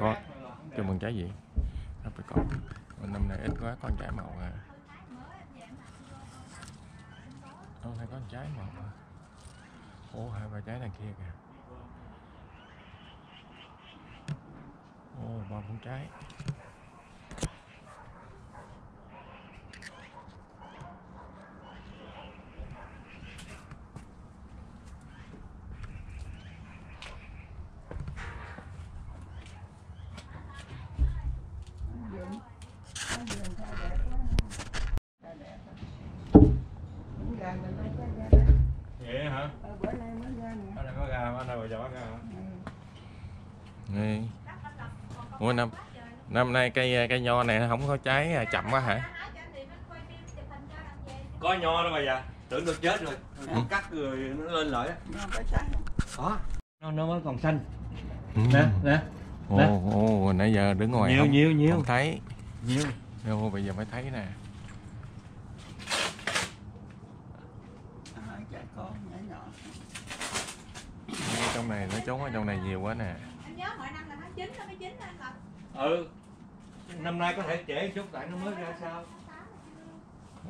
có chào mừng trái gì? Apricot năm nay ít quá con trái màu à. Hôm nay có con trái màu à. ô hai ba trái này kia kìa. Ô ba con trái vậy hả ở đây có gà ở đây giờ có gà Nghe. Ủa năm năm nay cây cây nho này không có trái à, chậm quá hả? có nho đâu mà già tưởng tôi chết rồi Nó cắt rồi nó lên lại á có nó nó mới còn xanh Ừ. nè nè Ồ, ồ, nãy giờ đứng ngoài Nhiều, không, nhiều, nhiều. không thấy. nhiều Ồ, bây giờ mới thấy nè. Ngay trong này nó trốn ở trong này nhiều quá nè. Anh nhớ mỗi năm là tháng 9 nó mới chín anh Lập ừ năm nay có thể trễ chút tại nó mới ra sao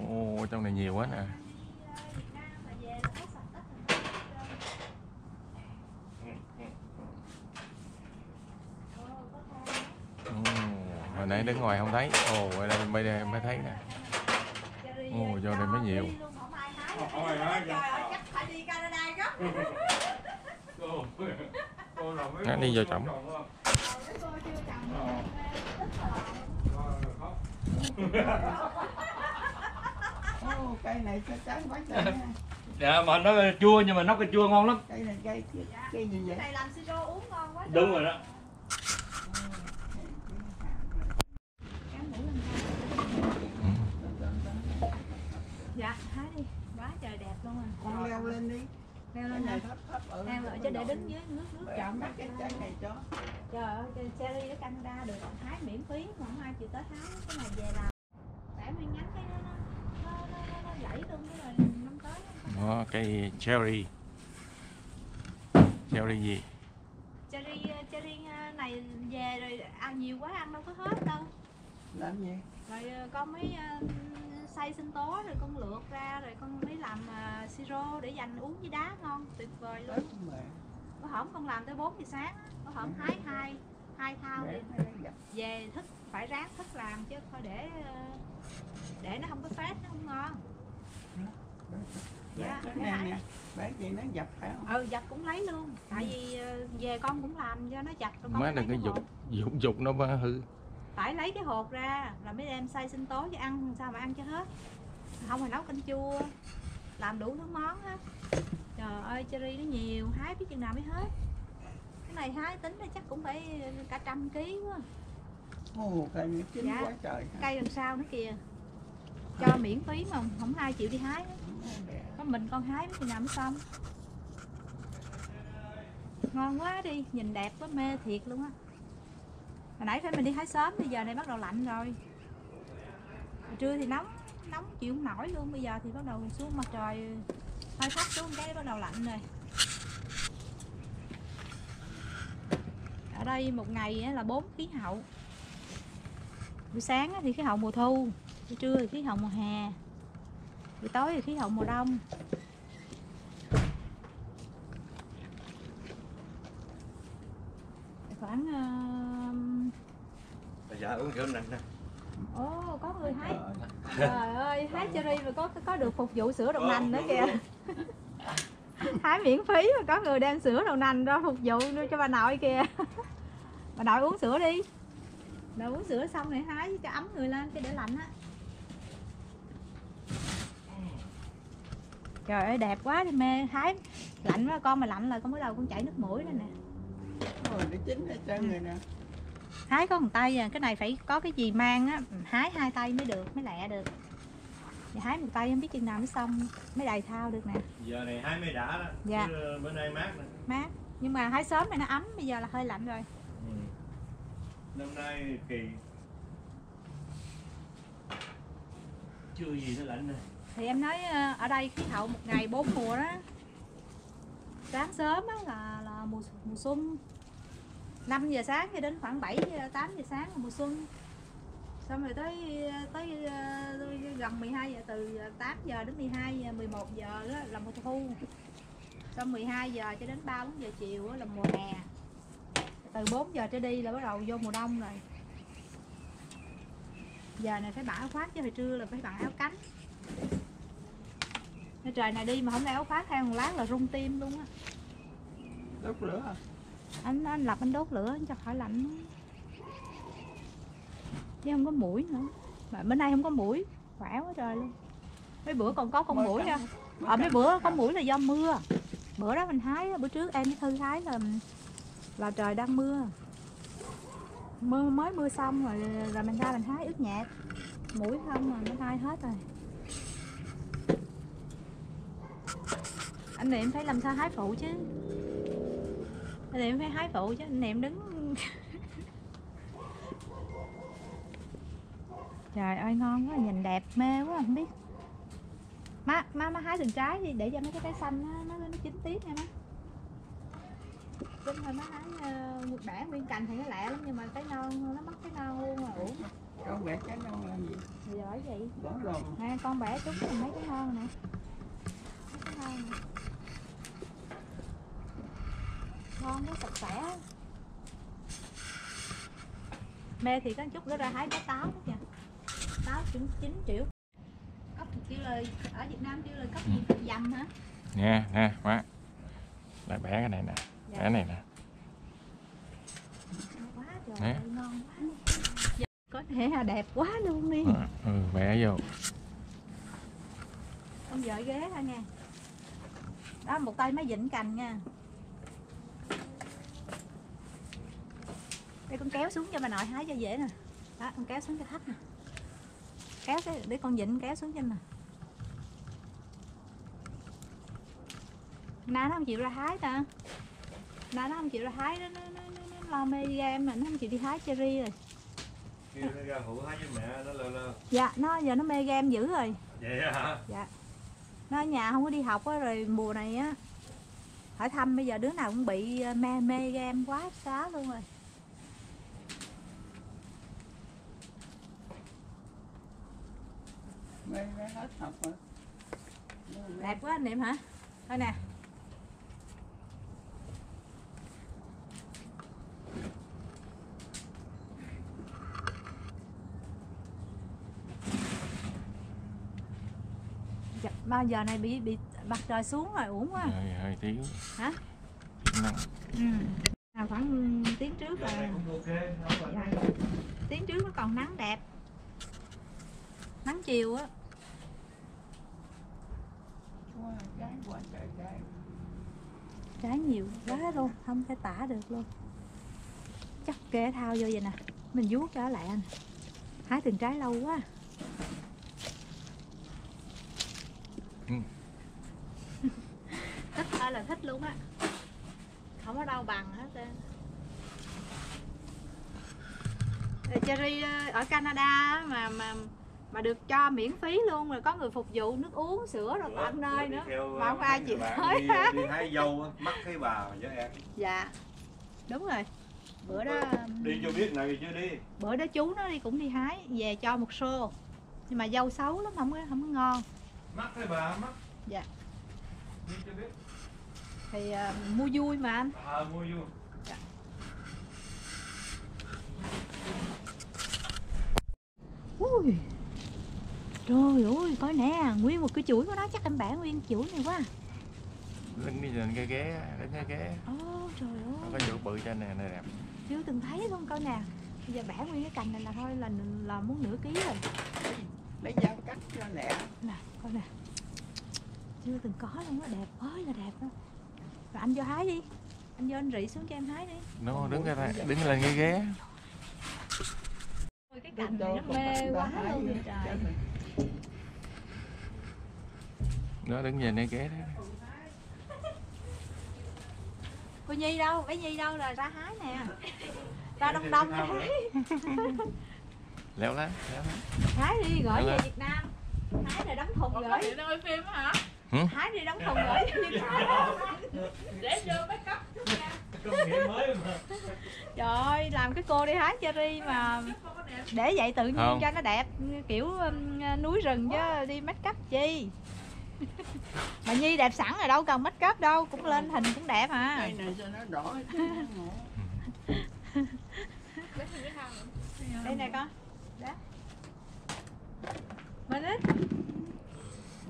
Ồ, trong này nhiều quá nè. Hồi nãy đứng ngoài không thấy. Ồ, ở đây bây giờ mới thấy nè. Ồ, vô đây mới nhiều. Không ai hái. Trời ơi, chắc phải đi Canada gấp. Nó đi vô trỏng. Cô chưa trồng. Cây này cho trái quá trời nha. dạ mà nó chua nhưng mà nấu cái chua ngon lắm cây này cây cây gì vậy này làm siro uống ngon quá. đúng rồi đó Cán mũi lên thôi. Dạ, hái đi. Quá trời đẹp luôn à. con leo lên đi Leo cái lên này nè. thấp thấp ở Leo ở cho để đứng dưới nước nước trộn đất cái trái này cho Trời ơi, cái cherry ở Canada được hái miễn phí mà không ai chịu tới hái cái này về làm. Để nguyên nhánh cái nó nó nó nó, nó gãy luôn cái rồi năm tới nó Đó, cây cherry. Cherry gì? cherry cherry này về rồi ăn nhiều quá ăn đâu có hết đâu. làm gì Rồi ờ, con mới ờ, xay sinh tố rồi con lượt ra rồi con mới làm ờ, siro để dành uống với đá ngon tuyệt vời luôn. Có hổm con làm tới 4 giờ sáng, có hổm hái hai hai thao dập. Về thức phải ráng thức làm chứ thôi để ờ, để nó không có phết nó không ngon. Dạ. Cái cái này này nè bởi vì nó dập phải không? Ừ dập cũng lấy luôn tại vì ờ, về con cũng làm cho nó con Má đừng có cái dục dục dục nó hư. Phải lấy cái hột ra là mới đem xay sinh tố cho ăn sao mà ăn cho hết. Không phải nấu canh chua làm đủ thứ món hết trời ơi cherry nó nhiều hái biết chừng nào mới hết. Cái này hái tính là chắc cũng phải cả trăm ký quá. Ồ cây này chín Dạ. quá trời cây đằng sau nữa kìa. Cho miễn phí mà không ai chịu đi hái. Có mình con hái mới xong. Ngon quá đi nhìn đẹp quá mê thiệt luôn á hồi nãy phải mình đi hái sớm bây giờ này bắt đầu lạnh rồi. Hồi trưa thì nóng nóng chịu không nổi luôn. Bây giờ thì bắt đầu xuống mặt trời, hơi thấp xuống cái bắt đầu lạnh rồi. Ở đây một ngày là bốn khí hậu. Buổi sáng thì khí hậu mùa thu, buổi trưa thì khí hậu mùa hè, buổi tối thì khí hậu mùa đông. Khoảng ờ, uống rượu nè nè. Ồ có người hái trời ơi. Hái cherry mà có có được phục vụ sữa đậu nành nữa kìa. hái miễn phí mà có người đem sữa đậu nành ra phục vụ đưa cho bà nội kìa. Bà nội uống sữa đi. Bà uống sữa xong rồi hái cho ấm người lên cái để lạnh á. Trời ơi đẹp quá đi mê. Hái lạnh quá con mà lạnh là con mới đầu con chảy nước mũi đây nè. Rồi nó chín hết trơn rồi nè hái có một tay à cái này phải có cái gì mang á hái hai tay mới được mới lẹ được. Và hái một tay không biết chừng nào mới xong mới đầy thao được nè. Giờ này hai mươi đã đó Dạ. Chứ bữa nay mát nè mát nhưng mà hái sớm này nó ấm bây giờ là hơi lạnh rồi. Ừ. năm nay kỳ. Chưa gì nó lạnh nè thì em nói ờ, ở đây khí hậu một ngày bốn mùa đó. Sáng sớm á là là mùa mùa xuân 5 giờ sáng cho đến khoảng 7 8 giờ sáng là mùa xuân. Xong rồi tới tới ờ, gần 12 giờ, từ 8 giờ đến 12 giờ 11 giờ đó là mùa thu. Xong 12 giờ cho đến 3 4 giờ chiều đó là mùa hè. Từ 4 giờ trở đi là bắt đầu vô mùa đông rồi. Giờ này phải mặc áo khoác chứ hồi trưa là phải mặc áo cánh. Nên trời này đi mà không đeo áo khoác theo một lát là rung tim luôn á. Đốt lửa à? Anh anh lập anh đốt lửa cho khỏi lạnh. Chứ không có mũi nữa. Mà bữa nay không có mũi khỏe quá trời luôn. Mấy bữa còn có con Mới mũi nha. Ở mấy bữa có mũi là do mưa. Bữa đó mình hái bữa trước em với thư hái là là trời đang mưa. Mưa mới mưa xong rồi là mình ra mình hái ướt nhẹp. Mũi không mà nó hai hết rồi. Anh niệm phải làm sao hái phụ chứ anh niệm phải hái phụ chứ anh niệm đứng. Trời ơi ngon quá nhìn đẹp mê quá không biết. Má má má hái từng trái đi để cho mấy cái trái xanh nó nó, nó chín tiếp nha má. Tính thôi má hái uh, bẻ nguyên cành thì nó lẹ lắm nhưng mà trái non nó mất trái non luôn rồi. Uổng con bẻ cái non làm gì? Thì bỏ lồn nè con bẻ chút thì mấy cái non nè. Mấy cái non nè ngon quá sạch sẽ. Mê thì có chút nữa ra hái trái táo đó kìa. Táo chín chín triệu. Cốc thì kêu là ở Việt Nam kêu là cốc gì? Cốc dầm hả? Nè nè má. Lại bẻ cái này nè Dạ. bẻ này nè. Quá trời Nè. ơi, ngon quá. Dạ, có thể là đẹp quá luôn đi. Ừ, ừ bẻ vô. Con vợ ghế thôi nha. Đó một tay mới dịnh cành nha đây con kéo xuống cho bà nội hái cho dễ nè. Đó con kéo xuống cho thấp nè. Kéo cái để con dịnh kéo xuống cho nè na nó không chịu ra hái ta. Na nó không chịu ra hái nó nó nó, nó, nó lo mê game mà nó không chịu đi hái cherry rồi. Kêu nó ra hủ hái với mẹ nó lơ lơ. Dạ nó giờ nó mê game dữ rồi. Vậy hả? Nó ở nhà không có đi học á rồi mùa này á hỏi thăm bây giờ đứa nào cũng bị ờ, mê mê game quá xá luôn rồi mê mê hết học rồi đẹp quá anh niệm hả thôi nè Dạ, bao giờ này bị bị mặt trời xuống rồi uổng quá hơi hơi thiếu Hả? Năng. ừ. à, khoảng tiếng trước giờ là này cũng ok không phải Dạ. tiếng trước nó còn nắng đẹp nắng chiều á quá trái nhiều quá luôn không thể tả được luôn. Chắc kệ thao vô vậy nè mình vuốt cho lẹ nè. Hái từng trái lâu quá. Ừ. thích ơi là thích luôn á. Không có đâu bằng hết trơn. Cherry ờ, ở Canada mà mà mà được cho miễn phí luôn rồi có người phục vụ nước uống sữa rồi tận nơi nữa. theo, mà không ờ, ai chịu nói đi, hết đi hái dâu mắc cái bà với em. Dạ đúng rồi. Bữa đó đi cho biết này chưa đi. bữa đó chú nó đi cũng đi hái về cho một xô. Nhưng mà dâu xấu lắm không có không có ngon. Mắc cái bà mắc. Dạ. đi cho biết. Thì à, mua vui mà anh. À mua vô ui trời ơi coi nè nguyên một cái chuỗi của nó chắc em bẻ nguyên chuỗi này quá đứng đi lên cái ghế đứng cái ghế ô trời nó ơi. có chỗ bự trên này này đẹp chưa từng thấy luôn coi nè. Bây giờ bẻ nguyên cái cành này là thôi là là muốn nửa ký rồi. Lấy dao cắt cho lẹ nè coi nè. Chưa từng có luôn á đẹp ơi là đẹp đó rồi anh vô hái đi. Anh vô anh rị xuống cho em hái đi. Nó đứng tay đứng lên cái ghế Ôi, cái cành này nó mê quá luôn trời nó đứng về cái ghế đó. Cô nhi đâu? Bé nhi đâu? Là ra hái nè. Ra đông đông. Ra hái léo lá léo lá hái đi gửi về việt nam. Hái rồi đóng thùng gửi nơi phim hả? hái đi đóng thùng gửi nam Để vô make up trời ơi làm cái cô đi hái cherry mà để vậy tự nhiên Không. cho nó đẹp kiểu um, núi rừng chứ đi make up chi mà nhi đẹp sẵn rồi đâu cần make up đâu cũng lên hình cũng đẹp à cây này cho nó đỏ đây nè con. Đó mình ít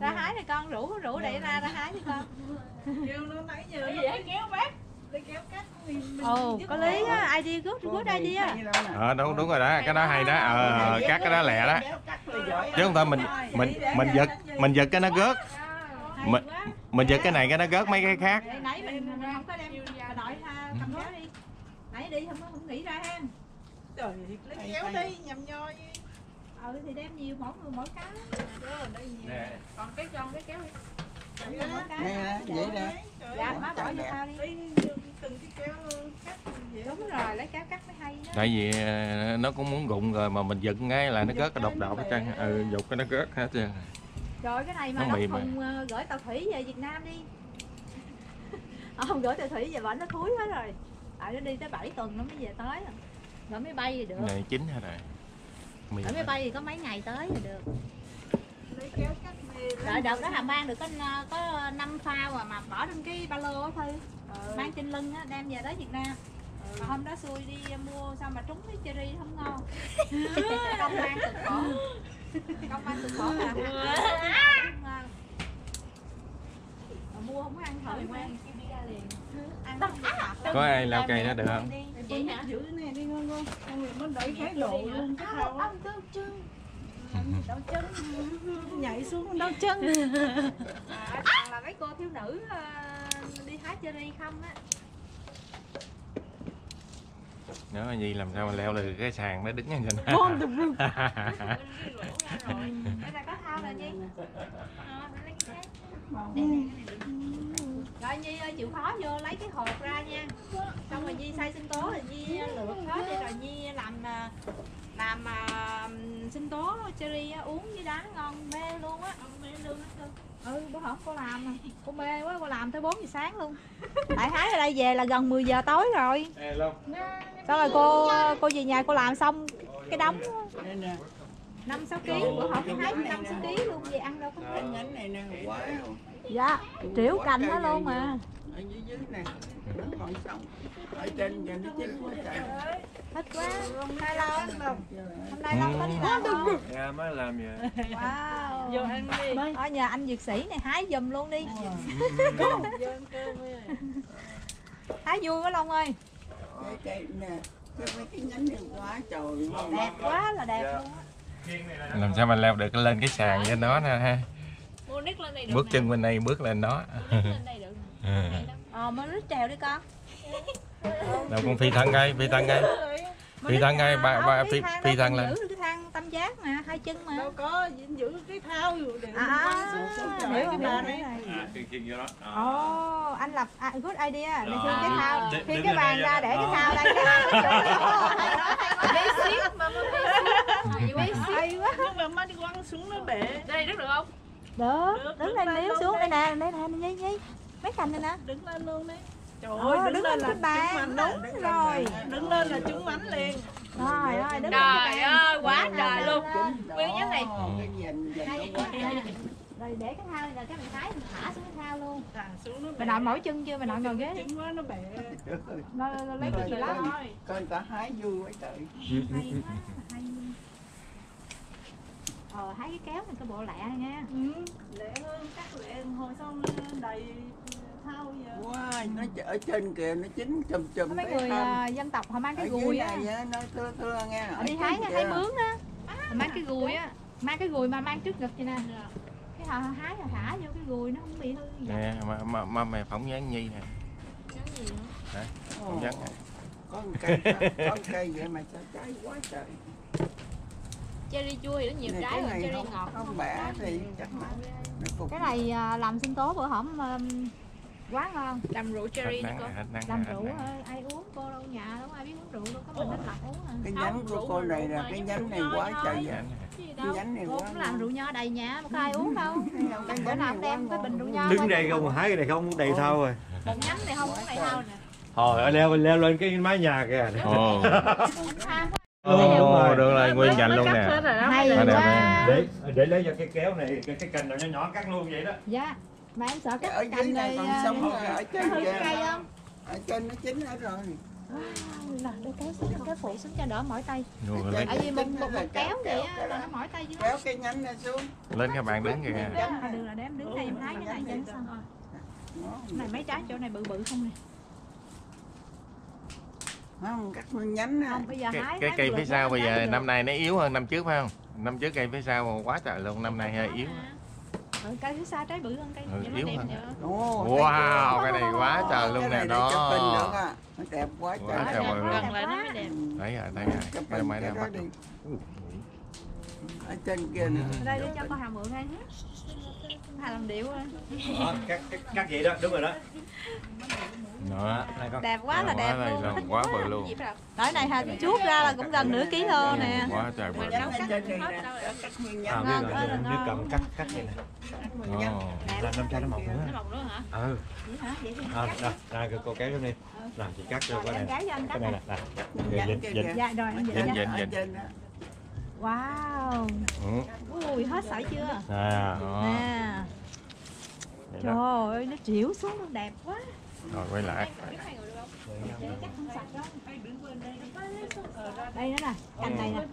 ra hái này con rủ rủ để ra ra hái cho con. Kêu nó lấy giờ. Vậy? Kéo bác ồ có lý á idea good good idea. ờ đúng đúng rồi đó cái đó hay đó. Ờ cắt cái đó lẹ đó. chứ không thôi mình mình mình giật mình giật cái nó rớt. mình mình giật cái này cái nó rớt mấy cái khác. Nãy mình không có đem bà nội ha cầm kéo đi. Nãy đi không có không nghĩ ra ha. Trời lấy kéo đi nhầm nhoi ừ thì đem nhiều mỗi người mỗi cái. Còn cái con cái kéo đi nè vậy nè. Dạ má bỏ vô tao đi. Từng cái kéo cắt vậy đúng rồi lấy kéo cắt mới hay đó. Tại vì ờ, nó cũng muốn rụng rồi mà mình giật ngay là nó rớt cái đột đột hết trơn ừ dục cái nó rớt hết trơn. Rồi cái này mà Nó nó mà. thùng ờ, gửi tàu thủy về Việt Nam đi. Không gửi tàu thủy về bển nó thúi hết rồi. Tại nó đi tới 7 tuần nó mới về tới. À. rồi máy bay thì được. Này chín hết rồi. Mềm ở máy bay thì có mấy ngày tới thì được lấy kéo cắt mê đợi đợt đó là mang được có n- có năm phao mà mà bỏ trong cái ba lô á thôi mang trên lưng á đem về tới Việt Nam. Mà hôm đó xui đi mua sao mà trúng cái cherry không ngon. Công mang cực khổ. Công mang cực khổ mà. Mua không có ăn thử mà. Ăn. Có ai lao cây đó được không? Vậy hả giữ cái này đi ngon ngon. Con người mới đẩy thái độ luôn cái thao á đau chân nhảy xuống đau chân. À, toàn là mấy cô thiếu nữ ờ, đi hái cherry không á? Nếu mà gì làm sao mà leo được cái sàn nó đứng cho nó con đừng rừng đây là có thao rồi nhi. Ờ, màu rồi nhi ơi chịu khó vô lấy cái hộp ra nha. Xong rồi nhi xay sinh tố rồi nhi lượt hết đi rồi nhi làm à, làm cherry á, uống với đá ngon mê luôn á. Mê luôn á ừ bữa hổm cô làm mà cô mê quá cô làm tới 4 giờ sáng luôn. Tại hái ở đây về là gần 10 giờ tối rồi. Xong rồi cô cô về nhà cô làm xong cái nè năm sáu ký bữa hổm cái hái năm sáu ký luôn về ăn đâu có cái nhánh này nè quá. Dạ triểu cành đó luôn mà ở dưới dưới nè nó còn sống ở trên nó chín quá trời thích quá hôm nay lâu hôm nay lâu có đi làm không Dạ mới làm vậy. wow vô ăn đi. Ở nhà anh dược sĩ này hái giùm luôn đi. Đi hái vui quá long ơi. Cái cây nè cái mấy cái nhánh này quá trời đẹp quá là đẹp luôn á. làm sao mà leo được lên cái sàn cho nó nè ha? Mua nít lên đây được bước chân bên đây bước lên được nè. ờ mới rít trèo đi con đâu con phi thân đây phi đây Mới Phi ba- đâu, ba- cái phi- thang phi còn lên. cái thang tam giác mà hai chân mà đâu có giữ cái thao để à, à, để hiểu cái hiểu bàn hiểu ấy rồi. À. Ồ, anh lập à, good idea. Để Rồi. khiêng cái thao, đứng cái bàn ra để cái thao đây cái Basic mà hay quá. nhưng mà má đi quăng xuống nó bể Đây được không? Được, đứng lên níu xuống đây đi. nè, đây nè, nhi nhi. Mấy cành này nè. đứng lên luôn đi trời Ờ, ơi đứng lên cái bàn, đúng rồi. đứng lên là trúng mánh liền Trời ơi, đứng lên Trời ơi, quá Lên, trời lên, luôn. lên. Nguyên nhánh này. Nó. Rồi để cái thao này là cái mình thái mình thả xuống cái thao luôn. thả xuống nó Mày nội mỏi chân chưa? Mày nội ngồi ghế đi. trứng quá nó lo, lo, lấy cái gì lắm. coi người ta hái vui quá trời Hay quá, hay. Ờ, hái cái kéo này cái bộ lẹ nha. ừ, lẹ hơn cắt lẹ hồi sau nó đầy thao giờ wow, nó ở trên kìa nó chín chùm chùm mấy người không? à, dân tộc họ mang ở cái dưới gùi á. này á, nó thưa thưa nghe ở đi hái hái bướm á. Họ mang cái gùi á. Mang cái gùi mà mang trước ngực vậy nè. Cái họ hái là thả vô cái gùi nó không bị hư gì nè mà, mà, mà mày phỏng vấn nhi nè. Nhánh gì nữa? phỏng nè có một cây có một cây vậy mà sao trái quá trời. Cherry chua thì nó nhiều Này, trái này cherry không- ngọt. không bẻ thì chắc là cái này à, làm sinh tố bữa hổm quá ngon. Làm rượu cherry cô. nè, nắng làm rượu ai uống cô đâu nhà đâu ai biết uống rượu đâu có mình ít lọc uống à. Cái nhánh của cô này là cái nhánh này quá trời vậy. Cái nhánh này cô quá cũng làm rượu nho đầy nhà mà có ai uống đâu. Bữa nào đem cái bình rượu nho Đứng đây không hái cái này không đầy thao rồi. một nhánh này không có đầy thao nè Hồi leo leo lên cái mái nhà kìa. ồ. Đúng rồi. ồ. được rồi nguyên dành luôn nè. hay Quá Để để lấy cho cái kéo này cái cái cành nhỏ nhỏ cắt luôn vậy đó. dạ mà em sợ Cái cái ở dưới cành này này còn sống à, ở trên cây không? Ở trên nó chín hết rồi. Wow, là để kéo xuống kéo phụ xuống cho đỡ mỏi tay. Rồi, tại vì một một, một kéo vậy á là nó mỏi tay dưới kéo cái nhánh ra xuống. Lên các bạn đứng kìa. À, được là để em đứng đây em hái cái này cho xong Cái này mấy trái chỗ này bự bự không nè? Không cắt nguyên nhánh không bây giờ cái, hái cái cây phía sau bây giờ năm nay nó yếu hơn năm trước phải không? Năm trước cây phía sau quá trời luôn năm nay hơi yếu ừ, cây phía sau trái bự hơn cây Ừ, yếu đẹp hơn. Ồ, wow cái này quá trời luôn nè đó. nó đẹp quá Quá trời. nó mới đẹp Ừ. thấy rồi thấy rồi. cái máy đang bắt ở trên kia nữa Ở đây để cho con hàm mượn đây hà làm điệu. Đó, cắt, cắt cắt vậy đó, đúng rồi đó. đó Này con. đẹp quá là đẹp này luôn là quá bự luôn Tới này hà chuốt ra là cũng gần nửa ký lô nè quá trời bự nè À, Ngon, là nếu cầm cắt cắt vậy nè. cắt nguyên nhánh Ồ. Làm năm trái nó mọc nữa. Nó mọc nữa hả? Ừ. Vậy hả? Vậy thì À, đây, đây cô kéo xuống đi. Làm chị cắt cho cái này. cho Cái cắt này nè dạ Dịch, vậy dịch. cho ở dịch. trên đó wow Ừ. ui hết sảy chưa À, nè vậy trời đó. ơi nó chịu xuống nó đẹp quá rồi quay lại chắc không sạch đâu đây nữa nè cành này nè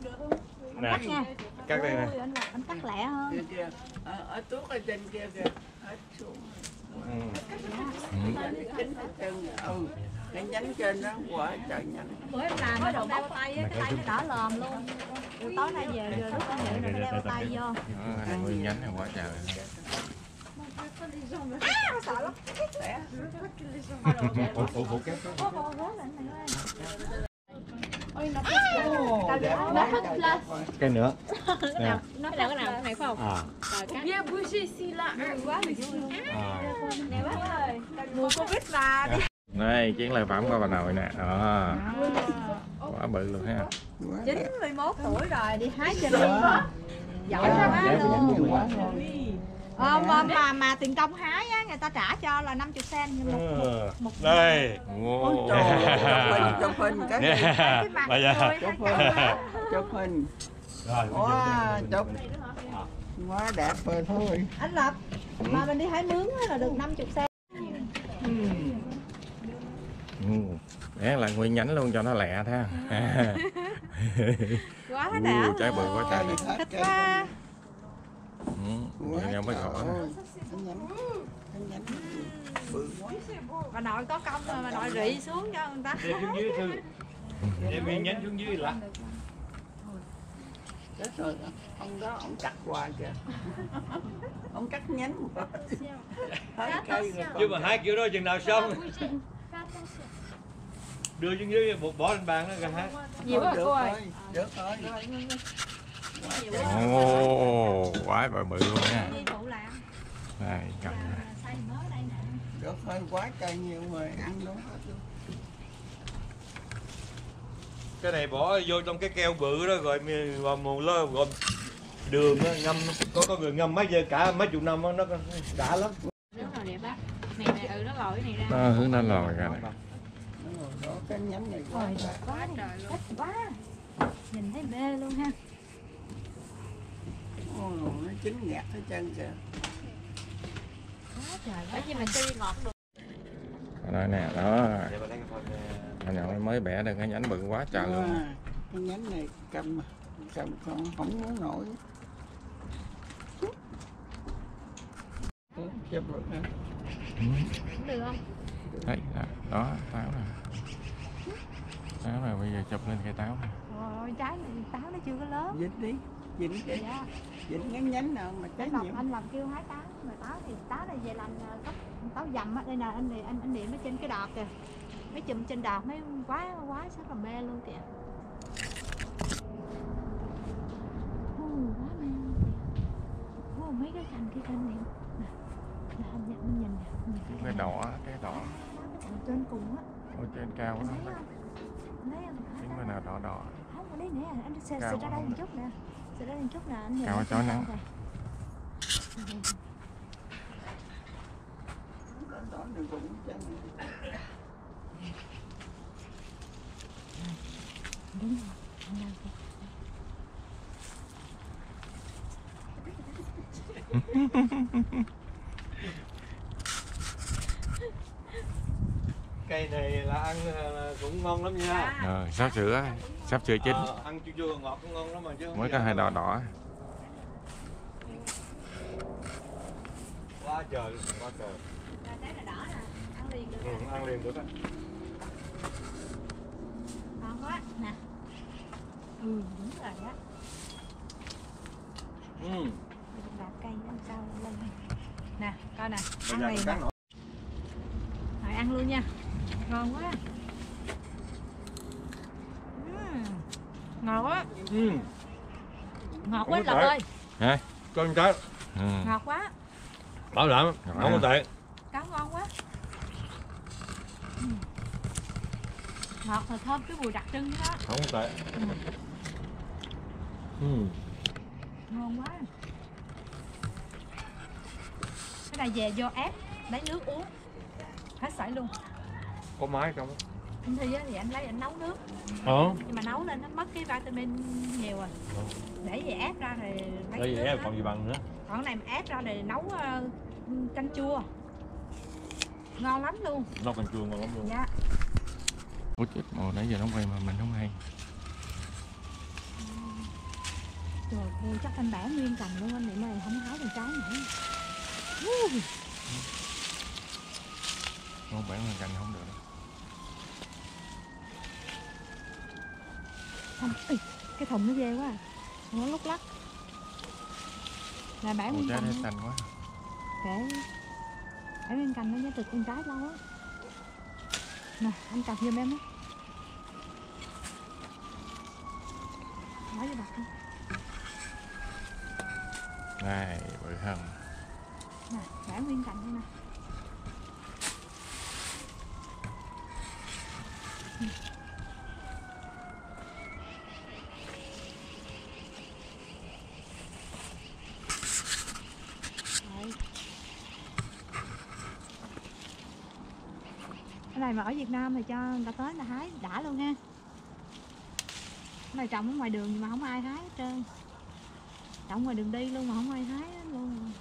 Nè, cắt nha cắt đây nè. Anh, anh cắt lẹ hơn ở, ở tuốt ở trên kia kìa hết xuống Ừ. Cái nhánh trên đó quá trời nhánh bữa em làm nó đụng đeo tay á cái tay nó đỏ lòm luôn rồi tối nay về rồi lúc con nghỉ rồi đeo tay vô Đó, này nguyên nhánh này quá trời nó sợ lắm Ủa, ủa, ủa, kéo kéo. Ô, ô, rớt lại này ơi. Ồ, Tao đẹp nó. Cái nữa. Nè. Nó là cái nào cái này phải không? À, bouger ici là luôn. à. Nè bác ơi, mùa Covid mà đi. Đây chiến lợi phẩm của bà nội nè đó quá bự luôn ha Quá đẹp. 91 tuổi rồi đi hái trên đi. Giỏi quá Đẹp luôn. Ờ, mà, mà mà tiền công hái á người ta trả cho là 50 sen nhưng một Ừ. một Đây. Ôi wow. trời, chụp hình, chụp hình cái gì? cái mặt Bây giờ- Chụp hình, chụp hình. Rồi, Wow, chụp. Quá đẹp rồi thôi. anh Lập mà mình đi hái mướn á là được 50 sen. ừ. Đấy là nguyên nhánh luôn cho nó lẹ thế Quá Ừ, đã. trái bự quá trời Hết Thích quá. ừ. Quá nhau mới khỏi quá. Bà nội có công mà bà nội rị xuống cho người ta. Để xuống dưới thư. Để miếng nhánh xuống dưới là. Chết rồi, ông đó ông cắt hoài kìa. Ông cắt nhánh. Hết cây rồi Chứ mà hai kiểu đó chừng nào xong. Đưa xuống dưới một bỏ lên bàn đó cả hai. Nhiều quá cô ơi. thôi, được thôi. Ồ, quá bự bự luôn nha Đi phụ làm. đây cầm này. Được thôi, quá trời nhiều rồi, ăn luôn hết luôn. Cái này bỏ vô trong cái keo bự đó rồi rồi một lơ rồi đường á, ngâm có có người ngâm mấy giờ cả mấy chục năm á, nó đã lắm. Đúng rồi đẹp á. Này này ừ nó lòi cái này ra. nó hướng lên lòi ra này rồi, đó, cái nhánh này quá Trời quá trời luôn. Quá. Nhìn thấy mê luôn ha. Ôi, nó chín ngạt hết trơn kìa. Quá trời quá. chứ mà chơi ngọt được. đó nè đó bà nội mới bẻ được cái nhánh bự quá trời luôn cái nhánh này cầm cầm con không muốn nổi chụp được hả? ừ. Được không? đấy đó, đó táo nè táo rồi bây giờ chụp lên cây táo Rồi trái này táo nó chưa có lớn. dính đi dính cái Dạ. dính cái nhánh nào mà trái nhiều. anh làm kêu hái táo mà táo thì táo này về làm ờ, gốc táo dầm á đây nè anh để anh anh điện nó trên cái đọt kìa. Mấy chùm trên đọt mấy quá quá rất là mê luôn kìa. Quá mê luôn kìa. Ồ, mấy cái cành kia cành này. Nè nè anh nhìn mình nhìn nè cái cái đỏ. Cái đỏ cái cành trên cùng á. Ở trên cao anh Đúng rồi nào đỏ đỏ? Không, ở nè, anh sẽ ra đây một chút nè. Sẽ ra đây một chút nè, anh Cao chó nắng Ha ha ha ha ha. Cây này là ăn là cũng ngon lắm nha. Rồi, sắp sửa sắp sửa chín. Ờ, ăn chua chua ngọt cũng ngon lắm mà chứ mới có hai đỏ đỏ. Quá trời quá trời. Trái là đỏ nè ăn liền được. Ừ, ăn liền được á. Ngon quá. Nè. Ừ đúng rồi đó. Ừ. đạp cây ăn sao lên đây. nè coi nè ăn liền rồi ăn luôn nha ngon quá. Ừm, ngọt quá. Ừ. ngọt quá lộc ơi. Hả? Con trái ừ. ngọt quá. Bảo đảm Ngọt không có tệ. Cá ngon quá. Ừm. ngọt và thơm cái mùi đặc trưng đó. Không có tệ. Ừ. ừ. ngon quá. Cái này về vô ép lấy nước uống. Hết sảy luôn có máy không? Anh thi á thì anh lấy anh nấu nước. Ờ nhưng mà nấu lên nó mất cái vitamin nhiều rồi. Để về ép ra rồi lấy nước vậy đó. còn gì bằng nữa? Còn cái này mà ép ra rồi nấu ờ, canh chua. Ngon lắm luôn. Nó còn chua ngon lắm luôn. Dạ. Ủa chết mồ nãy giờ nó quay mà mình không hay. Trời ơi chắc anh bẻ nguyên cành luôn anh này không hái được trái nữa. Không bản mình cành không được không Ê, cái thùng nó ghê quá à. nó lúc lắc. Là Ồ, nguyên trái cành quá để bẻ nguyên cành nó với từ con trái lâu á. Nè anh cầm giùm em á. Nói với bà này bự không nè bẻ nguyên cành đây nè Ừ. Đấy. cái này mà ở Việt Nam thì cho người ta tới là hái đã luôn ha. Cái này trồng ở ngoài đường nhưng mà không ai hái hết trơn. Trồng ngoài đường đi luôn mà không ai hái hết luôn.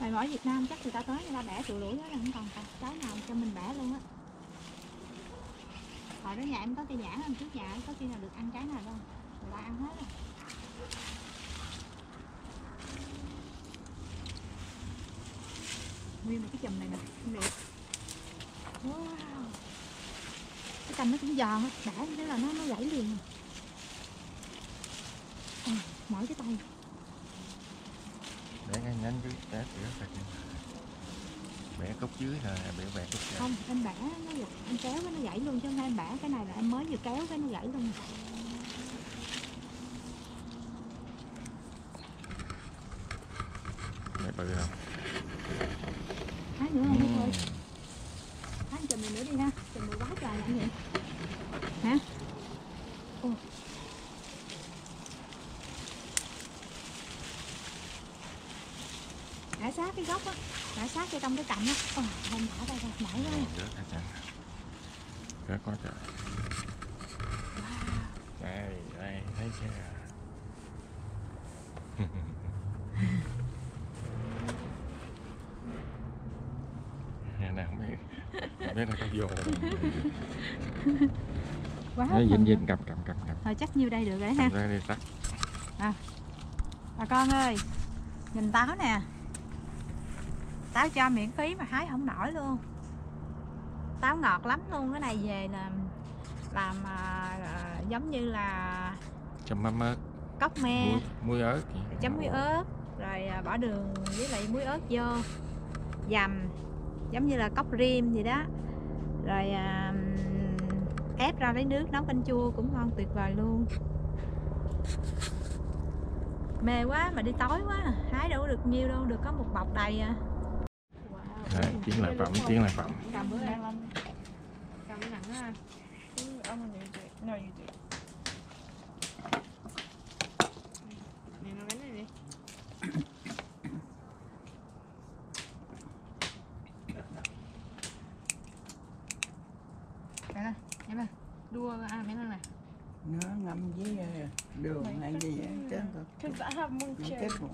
Này mà ở Việt Nam chắc người ta tới người ta bẻ trụ lũi đó là không còn trái nào cho mình bẻ luôn á. Hồi đó nhà em có cây nhãn em trước nhà có khi nào được ăn trái nào đâu. Người ta ăn hết rồi. Nguyên một cái chùm này nè, không được Wow. Cái cành nó cũng giòn á, bẻ thế là nó nó gãy liền à. Mỏi cái tay. Để ngay nhánh dưới để tỉa sạch bẻ cốc dưới rồi bẻ bẻ cốc trên không em bẻ nó em kéo cái nó gãy luôn chứ không em bẻ cái này là em mới vừa kéo cái nó gãy luôn. Bự không hái nữa không thôi hái chùm này nữa đi ha chùm này quá trời làm vậy hả Ồ. Thả sát cái gốc á Thả sát vô trong cái cạnh á Ồ, không thả ra ra mỏi quá rớt hết trơn rớt quá trời đây đây thấy chưa Nè nè không biết biết là có vô. Quá dính luôn. dính cầm cầm cầm cầm. Thôi chắc nhiêu đây được rồi ha. ra đi tắt. Bà con ơi Nhìn táo nè. Táo cho miễn phí mà hái không nổi luôn. Táo ngọt lắm luôn Cái này về là Làm à, à, giống như là chấm mắm ớt. Cốc me. Muối muối ớt. Chấm muối ớt Rồi à, bỏ đường với lại muối ớt vô. Dầm Giống như là cốc rim gì đó Rồi à, ép ra lấy nước nấu canh chua cũng ngon tuyệt vời luôn. Mê quá mà đi tối quá hái đâu có được nhiêu đâu được có một bọc đầy à. Đây, chiến lợi phẩm chiến lợi phẩm. Cầm bữa nay Cầm nặng á Nè 清楚。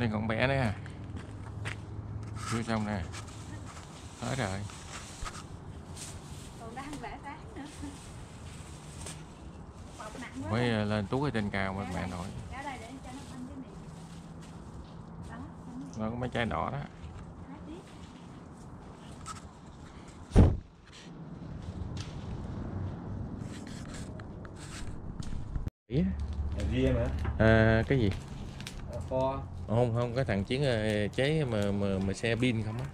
Này còn bé đấy à? Chưa xong nè. Hết rồi. Còn đang vẽ ván nữa. Mới ờ, lên tú ở trên cao mà mẹ nội kéo đây để cho nó có mấy chai đỏ đó. Hả? À, Cái gì kho Không không cái thằng chiến ờ, chế mà, mà, mà xe pin không á.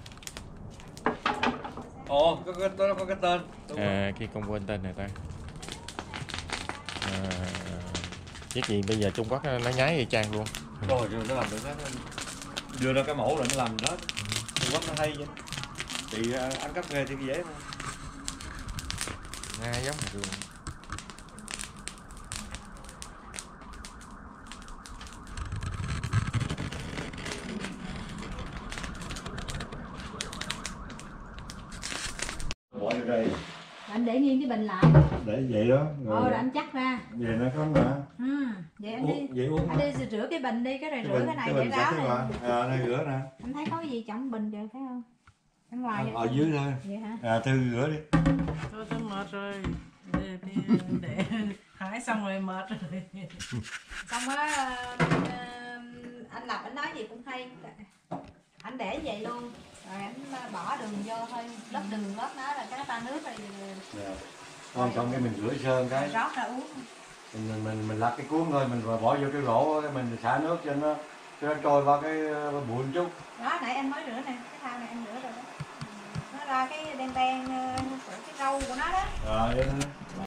Ồ có cái có, có cái tên. Đúng rồi. à, Khi con quên tên này ta. À, gì bây giờ Trung Quốc nó nháy y chang luôn. Rồi rồi nó làm được nó đưa ra cái mẫu là nó làm đó. Trung Quốc nó hay vậy thì ăn cắp nghề thì dễ mà Nga giống mà luôn bỏ vô đây anh để nghiêng cái bình lại để vậy đó ờ rồi rồi anh chắc ra không mà ừ vậy anh đi. uống vậy uống anh đi rửa cái bình đi cái rồi cái rửa bình cái này cái để ráo này à đây rửa nè. Anh thấy có cái gì trong bình vậy thấy không? Ở ngoài vậy ở dưới thôi. Vậy hả? À thư rửa đi. Thôi tôi mệt rồi. Để, để, để hái xong rồi mệt rồi. xong á ờ, ờ, anh lập anh nói gì cũng hay. Anh để vậy luôn. Rồi anh ờ, bỏ đường vô thôi. Lớp đường lớp nó là cái nó tan nước rồi. Dạ. không xong cái mình rửa sơn cái. Rót ra uống mình mình mình, mình lặt cái cuốn thôi mình bỏ vô cái cái mình xả nước cho nó cho nó trôi vào cái bụi một chút. Đó nãy anh mới rửa nè cái thao này anh rửa rồi đó. Nó ra cái đen đen ờ, cái râu của nó đó. Rồi thôi